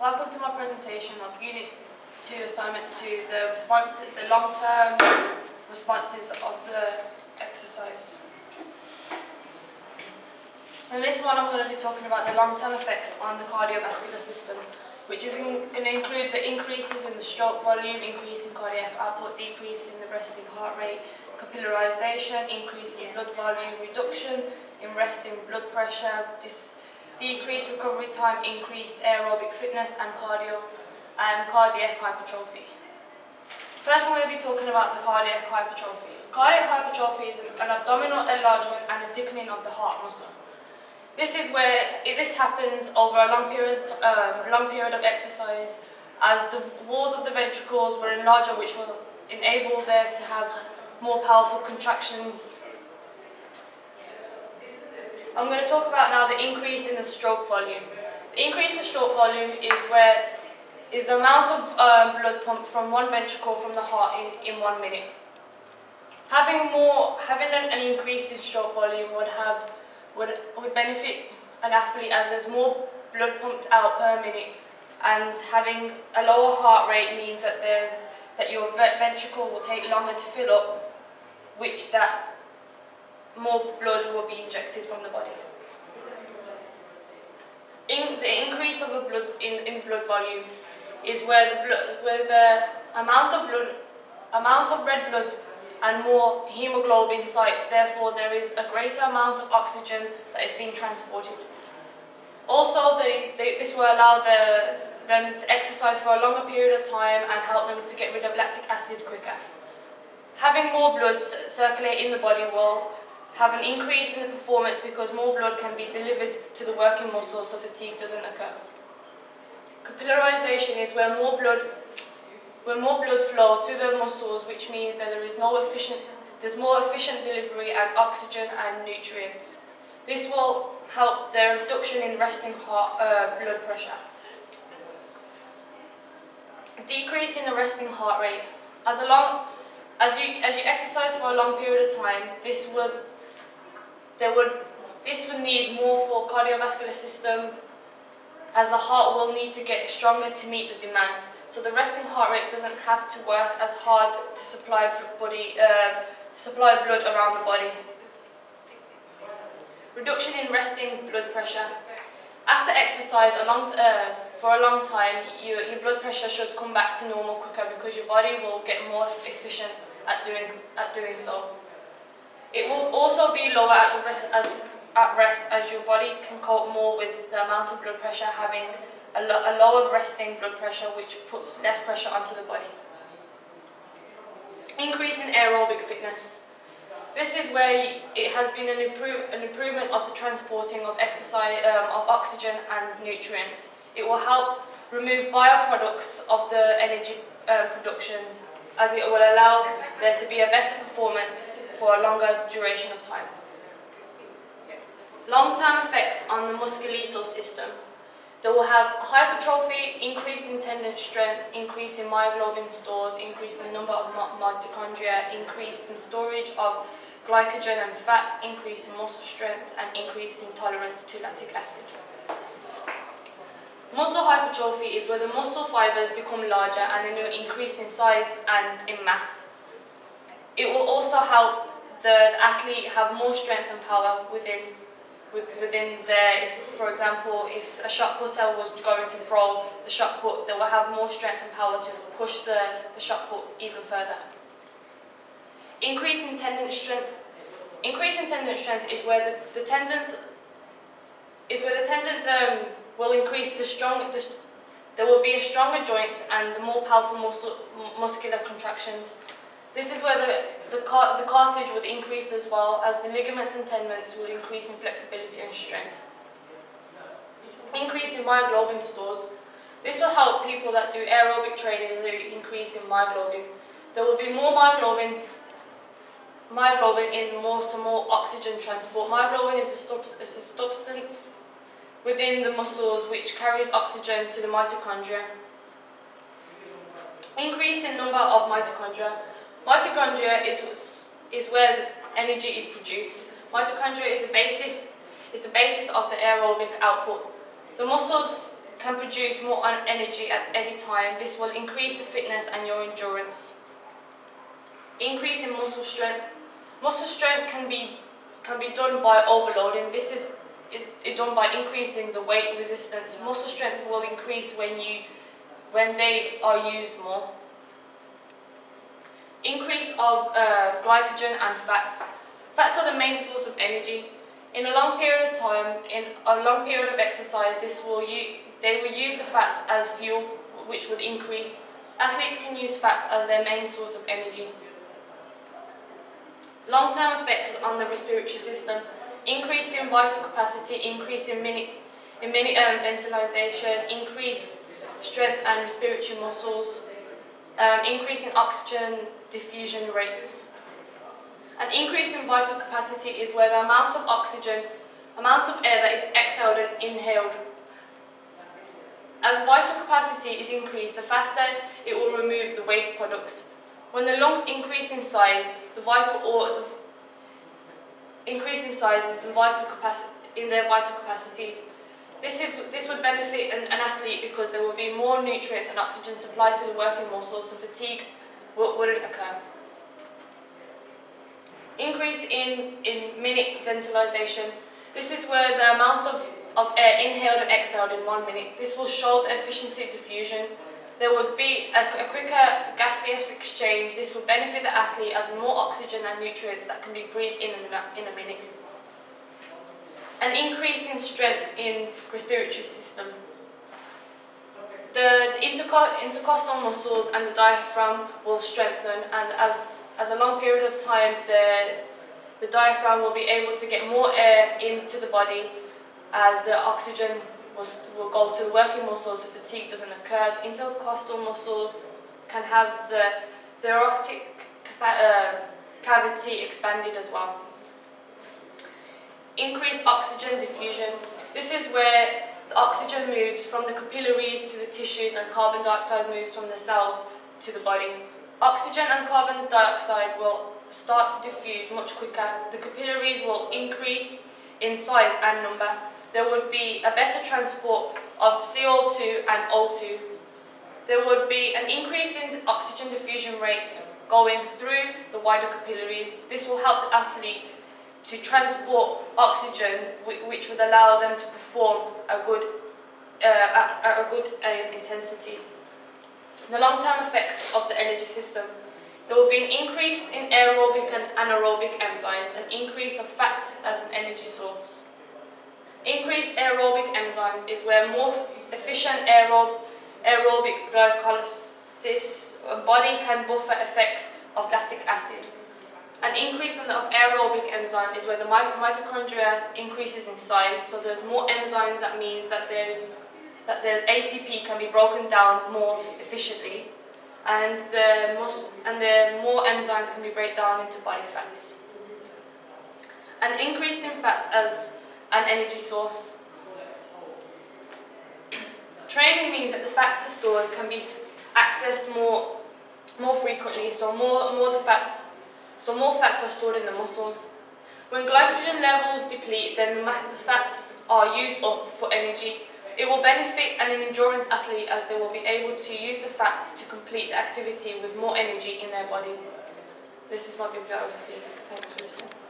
Welcome to my presentation of Unit 2 Assignment 2, the response, the long-term responses of the exercise. In this one I'm going to be talking about the long-term effects on the cardiovascular system, which is going to include the increases in the stroke volume, increase in cardiac output, decrease in the resting heart rate, capillarization, increase in blood volume, reduction in resting blood pressure, decreased recovery time, increased aerobic fitness and cardio and cardiac hypertrophy. First I'm going to be talking about the cardiac hypertrophy. Cardiac hypertrophy is an abdominal enlargement and a thickening of the heart muscle. This is where it, this happens over a long period, um, long period of exercise as the walls of the ventricles were enlarged which will enable there to have more powerful contractions I'm going to talk about now the increase in the stroke volume. The increase in stroke volume is where is the amount of um, blood pumped from one ventricle from the heart in, in one minute. Having more, having an, an increase in stroke volume would have would would benefit an athlete as there's more blood pumped out per minute, and having a lower heart rate means that there's that your ventricle will take longer to fill up, which that more blood will be injected from the body. In the increase of the blood in, in blood volume is where the blood where the amount of blood amount of red blood and more hemoglobin sites, therefore there is a greater amount of oxygen that is being transported. Also, they, they, this will allow the, them to exercise for a longer period of time and help them to get rid of lactic acid quicker. Having more blood circulate in the body will have an increase in the performance because more blood can be delivered to the working muscle so fatigue doesn't occur. Capillarization is where more blood where more blood flow to the muscles which means that there is no efficient there's more efficient delivery of oxygen and nutrients. This will help the reduction in resting heart uh, blood pressure. Decrease in the resting heart rate. As, a long, as, you, as you exercise for a long period of time, this will there would, this would need more for cardiovascular system as the heart will need to get stronger to meet the demands. So the resting heart rate doesn't have to work as hard to supply body, uh, supply blood around the body. Reduction in resting blood pressure. After exercise a long, uh, for a long time, you, your blood pressure should come back to normal quicker because your body will get more efficient at doing, at doing so. It will also be lower at, rest as, at rest as your body can cope more with the amount of blood pressure having a, lo a lower resting blood pressure which puts less pressure onto the body. Increase in aerobic fitness. This is where it has been an, improve, an improvement of the transporting of exercise, um, of oxygen and nutrients. It will help remove byproducts of the energy uh, productions as it will allow there to be a better performance for a longer duration of time. Long-term effects on the musculoskeletal system. They will have hypertrophy, increase in tendon strength, increase in myoglobin stores, increase in number of mitochondria, increase in storage of glycogen and fats, increase in muscle strength, and increase in tolerance to lactic acid. Muscle hypertrophy is where the muscle fibers become larger and they increase in size and in mass. It will also help the athlete have more strength and power within within there. If, for example, if a shot putter was going to throw the shot put, they will have more strength and power to push the, the shot put even further. Increase in tendon strength. Increase in tendon strength is where the, the tendons is where the tendons um, will increase the strong, the, there will be stronger joints and the more powerful muscle, muscular contractions. This is where the, the, car, the cartilage would increase as well as the ligaments and tendons will increase in flexibility and strength. Increase in myoglobin stores. This will help people that do aerobic training they increase in myoglobin. There will be more myoglobin myoglobin in more some more oxygen transport. Myoglobin is a, is a substance within the muscles which carries oxygen to the mitochondria. Increase in number of mitochondria. Mitochondria is, is where energy is produced. Mitochondria is, a basic, is the basis of the aerobic output. The muscles can produce more energy at any time. This will increase the fitness and your endurance. Increase in muscle strength. Muscle strength can be can be done by overloading. This is, is, done by increasing the weight resistance. Muscle strength will increase when you when they are used more. Increase of uh, glycogen and fats. Fats are the main source of energy. In a long period of time, in a long period of exercise, this will they will use the fats as fuel, which would increase. Athletes can use fats as their main source of energy. Long-term effects on the respiratory system. Increase in vital capacity, increase in minute, in minute um, ventilation, increased strength and respiratory muscles, um, increase in oxygen diffusion rate. An increase in vital capacity is where the amount of oxygen, amount of air that is exhaled and inhaled. As vital capacity is increased, the faster it will remove the waste products. When the lungs increase in size, the vital or the increase in size, the vital capacity in their vital capacities. This is this would benefit an, an, athlete because there will be more nutrients and oxygen supplied to the working muscles, so fatigue wouldn't occur. Increase in, in minute ventilation. This is where the amount of, of air inhaled and exhaled in one minute. This will show the efficiency of diffusion there would be a, a, quicker gaseous exchange. This would benefit the athlete as more oxygen and nutrients that can be breathed in in a, minute. An increase in strength in respiratory system. The, intercostal muscles and the diaphragm will strengthen and as, as a long period of time the, the diaphragm will be able to get more air into the body as the oxygen will, go to working muscles so fatigue doesn't occur. Intercostal muscles can have the, aortic uh, cavity expanded as well. Increased oxygen diffusion. This is where the oxygen moves from the capillaries to the tissues and carbon dioxide moves from the cells to the body. Oxygen and carbon dioxide will start to diffuse much quicker. The capillaries will increase in size and number there would be a better transport of CO2 and O2. There would be an increase in oxygen diffusion rates going through the wider capillaries. This will help the athlete to transport oxygen, which would allow them to perform a good, uh, a, a, good uh, intensity. The long-term effects of the energy system. There will be an increase in aerobic and anaerobic enzymes, an increase of fats as an energy source. Increased aerobic enzymes is where more efficient aerob aerobic glycolysis uh, body can buffer effects of lactic acid. An increase in the of aerobic enzyme is where the mitochondria increases in size, so there's more enzymes that means that there is that the ATP can be broken down more efficiently and the, most, and the more enzymes can be broken down into body fats. An increase in fats as an energy source. Training means that the fats are stored can be accessed more, more frequently, so more, more the fats, so more fats are stored in the muscles. When glycogen levels deplete, then the fats are used up for energy. It will benefit an endurance athlete as they will be able to use the fats to complete the activity with more energy in their body. This is my bibliography. Thanks for listening.